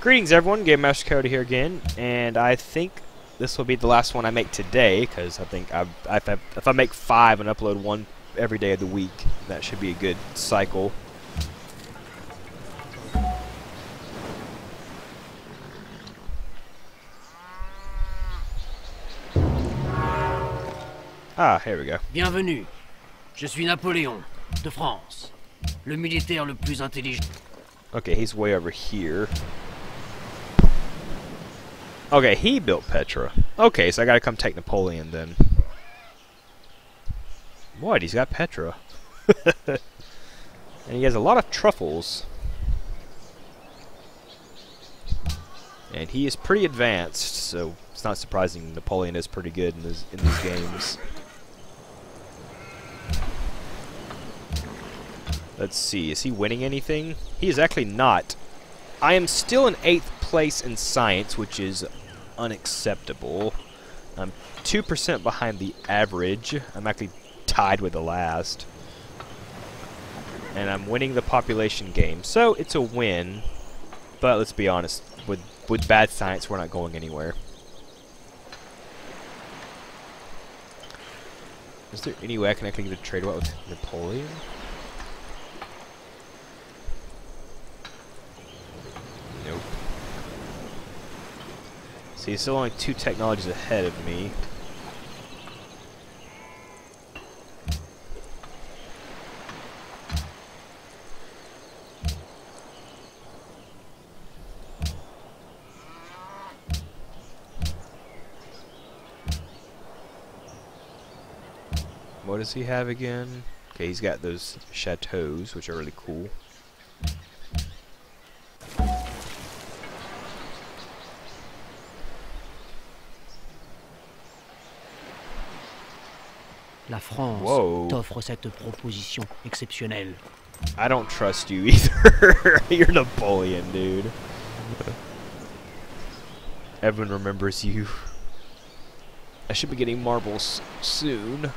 Greetings everyone, Game Master Cody here again, and I think this will be the last one I make today, because I think I, I, if I make five and upload one every day of the week, that should be a good cycle. Ah, here we go. Bienvenue. Je suis Napoléon, de France. Le militaire le plus intelligent. Okay, he's way over here. Okay, he built Petra. Okay, so I gotta come take Napoleon then. What? He's got Petra. and he has a lot of truffles. And he is pretty advanced, so it's not surprising Napoleon is pretty good in, this, in these games. Let's see, is he winning anything? He is actually not. I am still in 8th place in science, which is unacceptable. I'm 2% behind the average. I'm actually tied with the last. And I'm winning the population game. So, it's a win. But let's be honest, with, with bad science, we're not going anywhere. Is there any way I can actually get a trade about with Napoleon? He's still only two technologies ahead of me. What does he have again? Okay, he's got those chateaus, which are really cool. La France Whoa. t'offre cette proposition exceptionnelle. I don't trust you either. You're Napoleon, dude. Everyone remembers you. I should be getting marbles soon.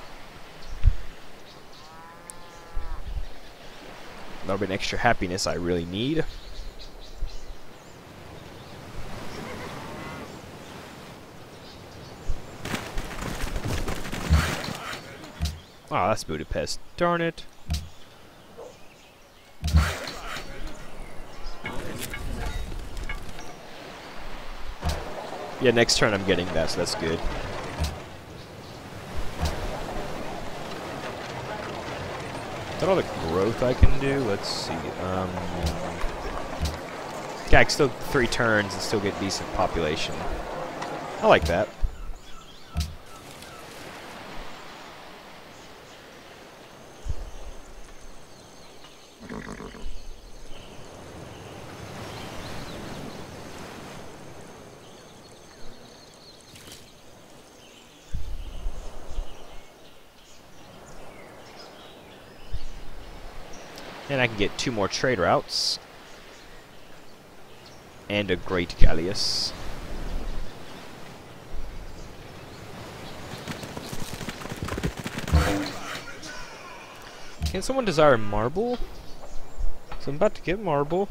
That'll be an extra happiness I really need. That's Budapest. Darn it. Yeah, next turn I'm getting that, so that's good. Is that all the growth I can do? Let's see. Um, yeah, I can still three turns and still get decent population. I like that. And I can get two more trade routes. And a Great Galleass. Can someone desire marble? So I'm about to get marble.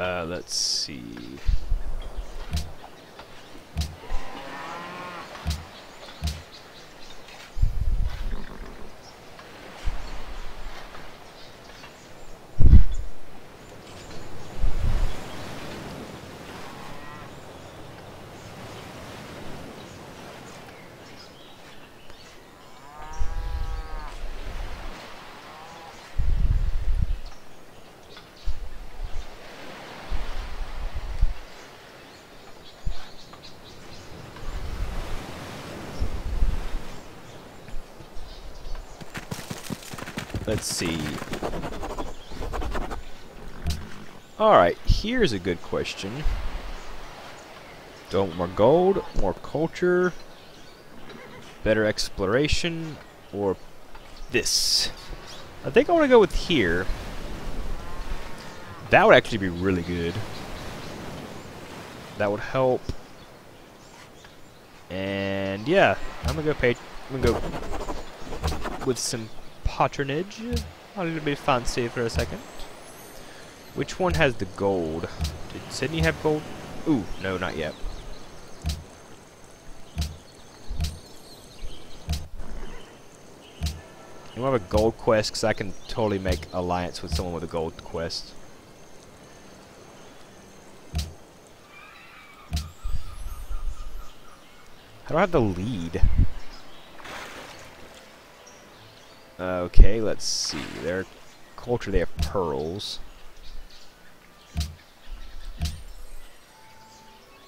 Uh, let's see. Let's see. Alright, here's a good question. Don't more gold, more culture, better exploration, or this. I think I want to go with here. That would actually be really good. That would help And yeah, I'm gonna go pay. I'm gonna go with some patronage. A little bit fancy for a second. Which one has the gold? Did Sydney have gold? Ooh, no, not yet. You have a gold quest? Because I can totally make alliance with someone with a gold quest. How do I have the lead? Okay, let's see. Their culture, they have pearls.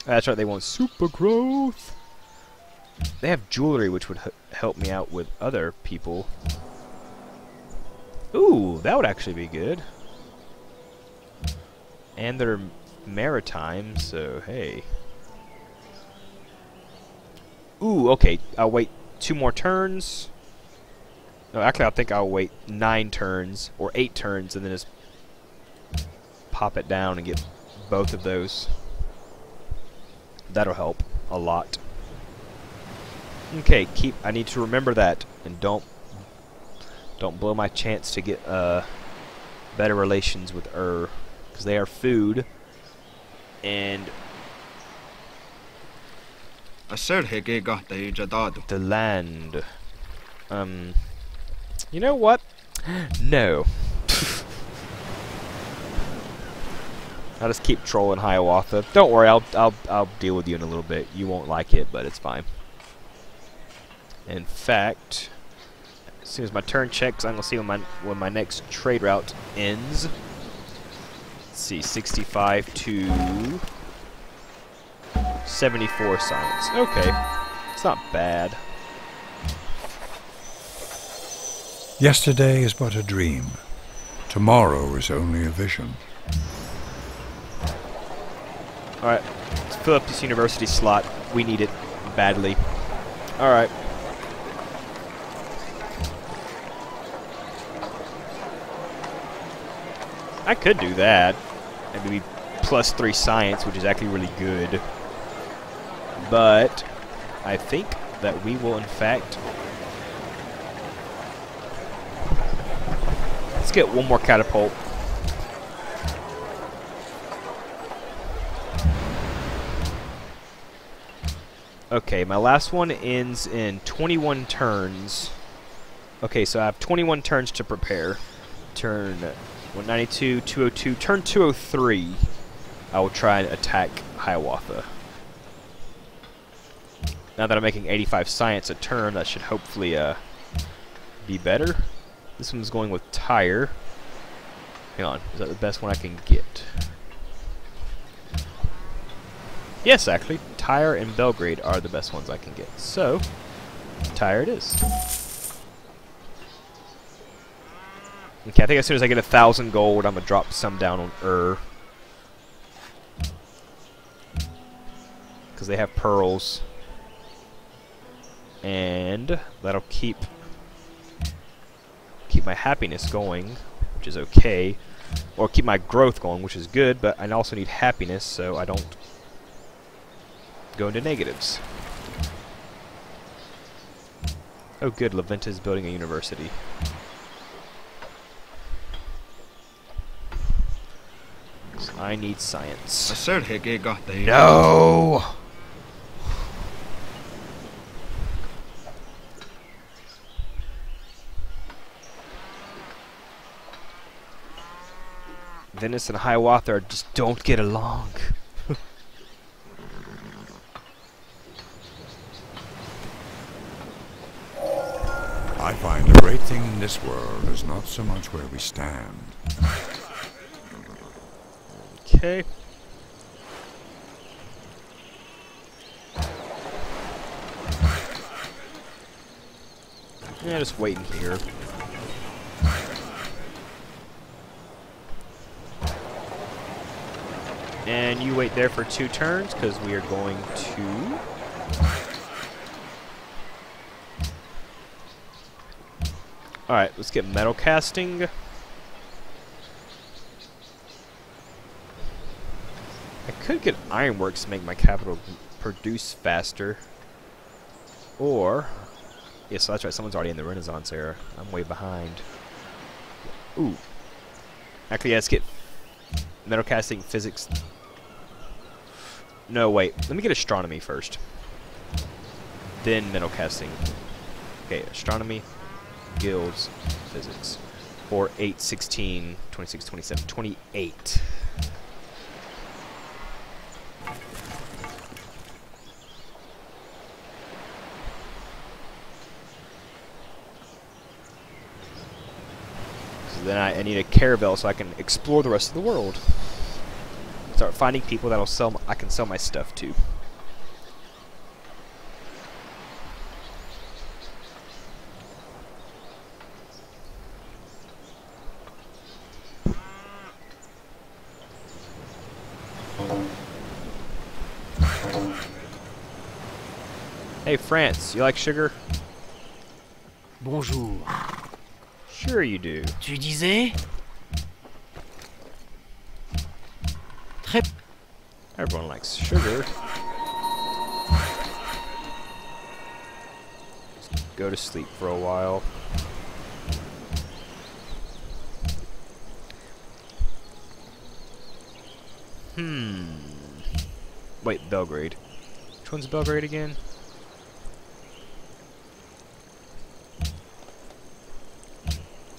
That's right, they want super growth. They have jewelry, which would help me out with other people. Ooh, that would actually be good. And they're maritime, so hey. Ooh, okay. I'll wait two more turns. No, actually, I think I'll wait nine turns or eight turns and then just pop it down and get both of those. That'll help a lot. Okay, keep. I need to remember that and don't don't blow my chance to get uh better relations with Ur because they are food and the land. Um, you know what? No. I'll just keep trolling Hiawatha. Don't worry, I'll I'll I'll deal with you in a little bit. You won't like it, but it's fine. In fact, as soon as my turn checks, I'm gonna see when my when my next trade route ends. Let's see, 65 to 74 science. Okay. It's not bad. Yesterday is but a dream. Tomorrow is only a vision. Alright. Let's fill up this university slot. We need it badly. Alright. I could do that. Maybe plus three science, which is actually really good. But I think that we will, in fact, let's get one more catapult. Okay, my last one ends in 21 turns. Okay, so I have 21 turns to prepare. Turn 192, 202, turn 203. I will try and attack Hiawatha. Now that I'm making 85 science a turn, that should hopefully uh, be better. This one's going with Tyre. Hang on, is that the best one I can get? Yes, actually, Tyre and Belgrade are the best ones I can get. So, Tyre it is. Okay, I think as soon as I get a thousand gold, I'm gonna drop some down on Ur. Because they have pearls and that'll keep keep my happiness going, which is okay, or keep my growth going, which is good, but I also need happiness so I don't go into negatives. Oh good, La Venta is building a university. I need science. No! Venice and Hiawatha just don't get along. I find a great thing in this world is not so much where we stand. Okay. Yeah, just waiting here. And you wait there for two turns, because we are going to... Alright, let's get metal casting. I could get ironworks to make my capital produce faster. Or, yes, that's right. Someone's already in the Renaissance era. I'm way behind. Ooh. Actually, yeah, let's get metal casting, physics. No, wait. Let me get astronomy first. Then metal casting. Okay, astronomy, guilds, physics. 4, 8, 16, 26, 27, 28. So then I, I need a caravel so I can explore the rest of the world. Start finding people that'll sell. m- I can sell my stuff to. Hey France, you like sugar? Bonjour. Sure you do. Tu disais Everyone likes sugar. Just go to sleep for a while. Hmm. Wait, Belgrade. Which one's Belgrade again?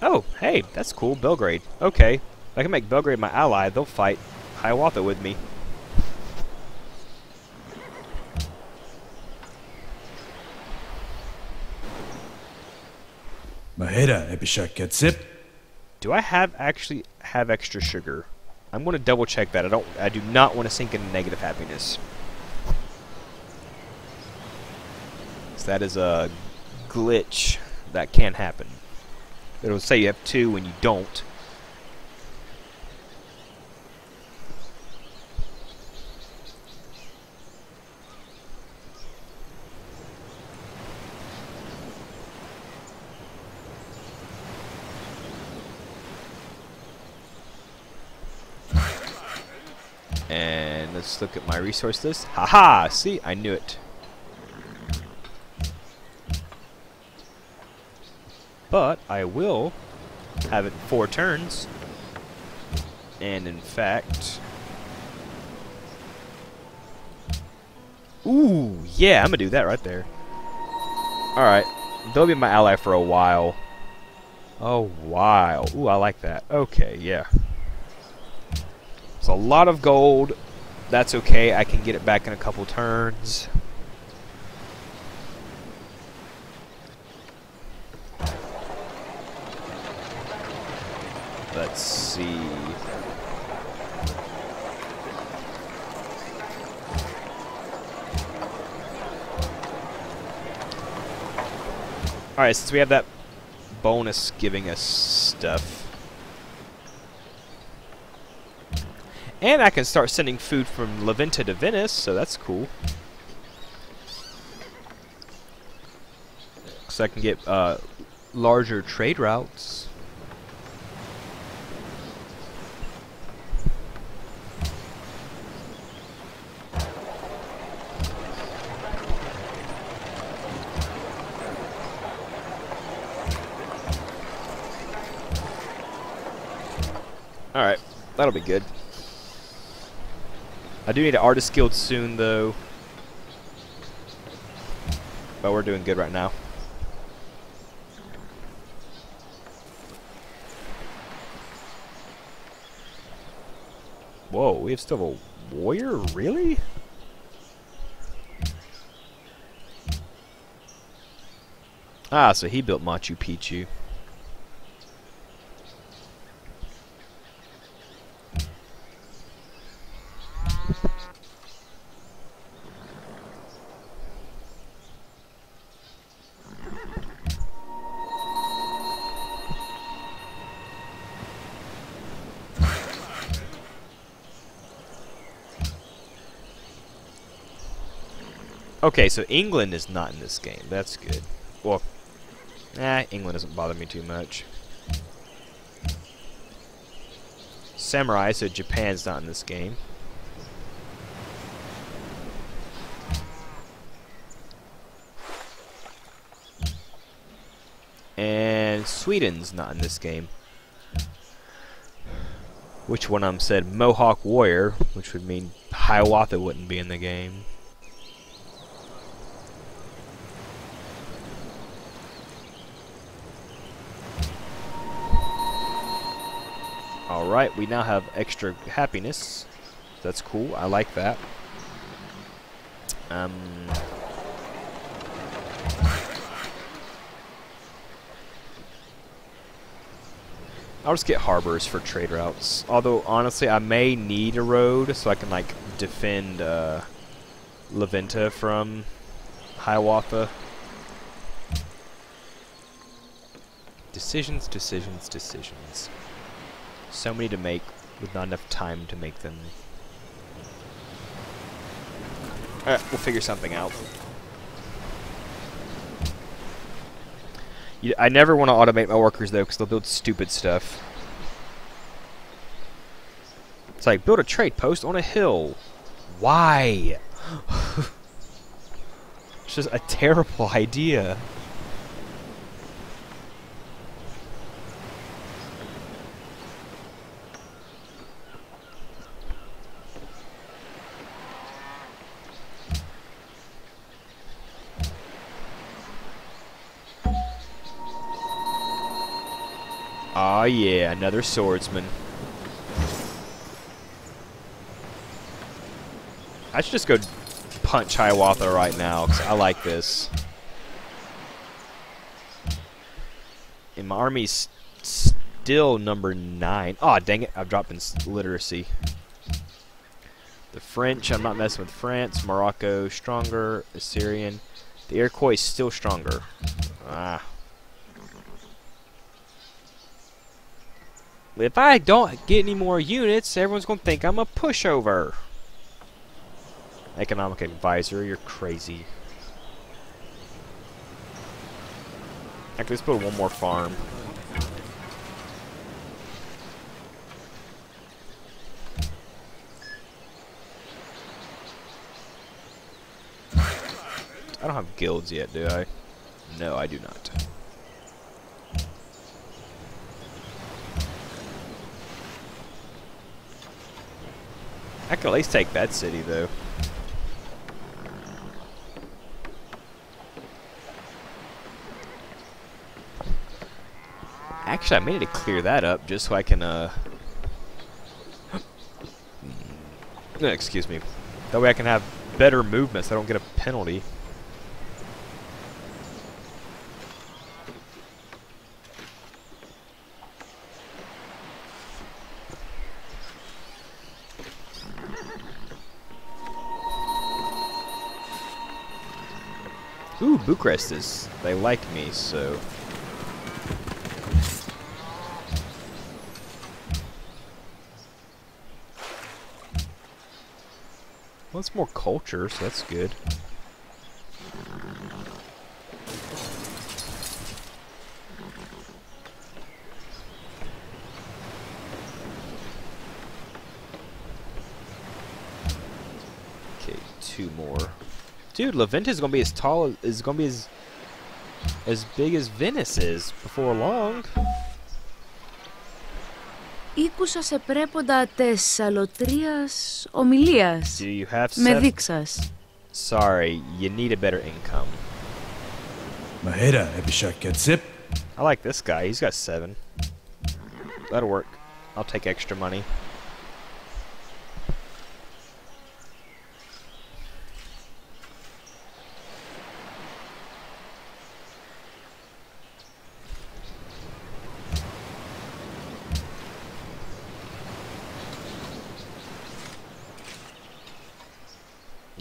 Oh, hey, that's cool. Belgrade. Okay. If I can make Belgrade my ally, they'll fight Hiawatha with me. Epishak. Do I have actually have extra sugar? I'm going to double check that. I don't. I do not want to sink into negative happiness. So that is a glitch that can happen. It'll say you have two when you don't. And let's look at my resource list. Haha! See, I knew it. But I will have it four turns. And in fact... Ooh, yeah, I'm gonna do that right there. Alright, they'll be my ally for a while. A while. Ooh, I like that. Okay, yeah. It's a lot of gold. That's okay. I can get it back in a couple turns. Let's see. Alright, since we have that bonus giving us stuff. And I can start sending food from La Venta to Venice, so that's cool. So I can get uh, larger trade routes. Alright, that'll be good. I do need an artist guild soon, though. But we're doing good right now. Whoa, we have still a warrior? Really? Ah, so he built Machu Picchu. Okay, so England is not in this game. That's good. Well, nah, England doesn't bother me too much. Samurai, so Japan's not in this game. And Sweden's not in this game. Which one of them said Mohawk Warrior, which would mean Hiawatha wouldn't be in the game. Alright, we now have extra happiness. That's cool. I like that. Um, I'll just get harbors for trade routes. Although, honestly, I may need a road so I can, like, defend uh, La Venta from Hiawatha. Decisions, decisions, decisions. So many to make with not enough time to make them. Alright, we'll figure something out. You, I never want to automate my workers though, because they'll build stupid stuff. It's like, build a trade post on a hill. Why? it's just a terrible idea. Oh yeah, another swordsman. I should just go punch Hiawatha right now, because I like this. And my army's still number 9. Oh, dang it, I've dropped in literacy. The French, I'm not messing with France. Morocco, stronger. Assyrian. The Iroquois is still stronger. Ah. If I don't get any more units, everyone's going to think I'm a pushover. Economic advisor, you're crazy. Actually, let's build one more farm. I don't have guilds yet, do I? No, I do not. I could at least take that city, though. Actually, I may need to clear that up just so I can, uh... Excuse me. That way I can have better movements. so I don't get a penalty. Bucharest is... They like me, so... Well, it's more culture, so that's good. Okay, two more. Dude, La Venta is gonna be as tall as is gonna be as as big as Venice is before long. Ήκουσα σε πρέποντα τεσσαλοτρίας ομιλίας. Do you have Με seven? δείξας. Sorry, you need a better income. Maheda Ebishak Getsip. I like this guy. He's got seven. That'll work. I'll take extra money.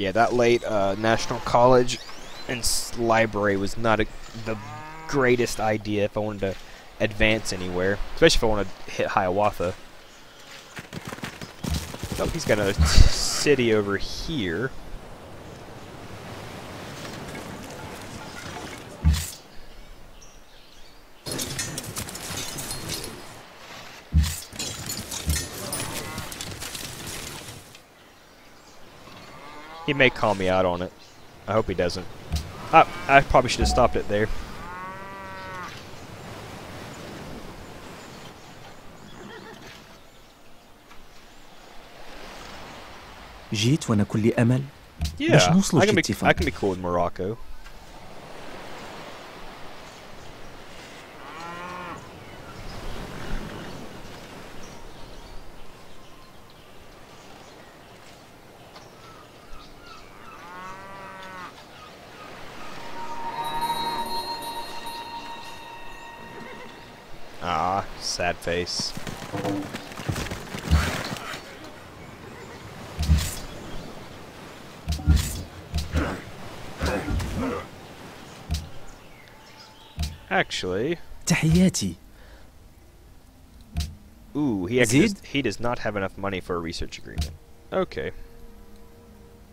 Yeah, that late uh, National College and library was not a, the greatest idea if I wanted to advance anywhere, especially if I want to hit Hiawatha. Oh, he's got another city over here. He may call me out on it. I hope he doesn't. I, I probably should have stopped it there. yeah, I can, be, I can be cool in Morocco. sad face. Actually, تحياتي ooh, he actually Zid? does, he does not have enough money for a research agreement. Okay.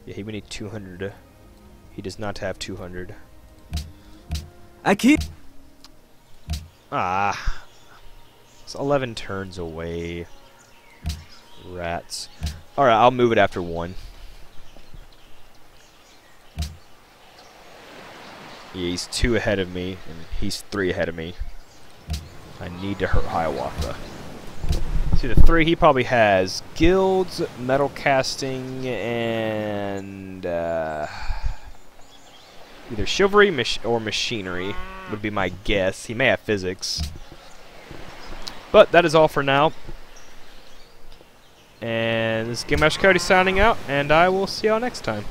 Yeah, he would need 200. He does not have 200. أكيد Ah. It's 11 turns away. Rats. Alright, I'll move it after one. Yeah, he's two ahead of me, and he's three ahead of me. I need to hurt Hiawatha. See, the three he probably has guilds, metal casting, and uh, either chivalry mach- or machinery would be my guess. He may have physics. But that is all for now. And this is Game Master Cody signing out, and I will see y'all next time.